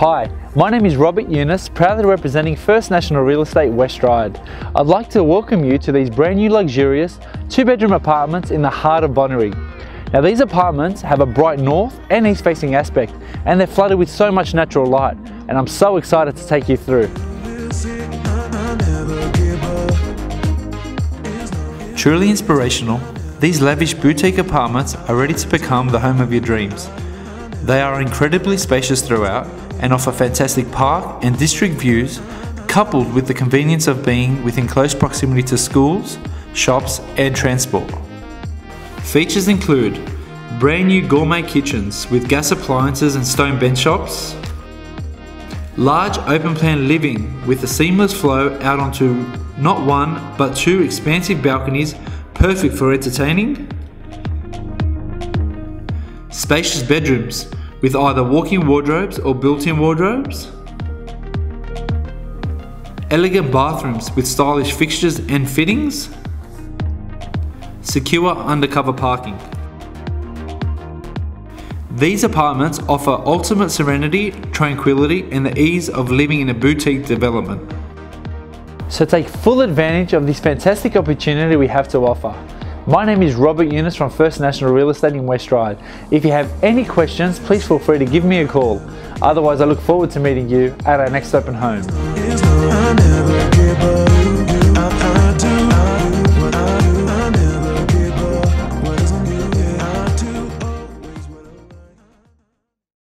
Hi, my name is Robert Younis, proudly representing First National Real Estate West Ryde. I'd like to welcome you to these brand new luxurious two bedroom apartments in the heart of Bonnyrigg. Now these apartments have a bright north and east facing aspect and they're flooded with so much natural light and I'm so excited to take you through. Truly inspirational, these lavish boutique apartments are ready to become the home of your dreams. They are incredibly spacious throughout and offer fantastic park and district views, coupled with the convenience of being within close proximity to schools, shops, and transport. Features include brand new gourmet kitchens with gas appliances and stone bench tops, large open plan living with a seamless flow out onto not one but two expansive balconies perfect for entertaining, spacious bedrooms with either walk-in wardrobes or built-in wardrobes, elegant bathrooms with stylish fixtures and fittings, secure undercover parking. These apartments offer ultimate serenity, tranquility and the ease of living in a boutique development. So take full advantage of this fantastic opportunity we have to offer. My name is Robert Younis from First National Real Estate in West Ryde. If you have any questions, please feel free to give me a call. Otherwise, I look forward to meeting you at our next open home.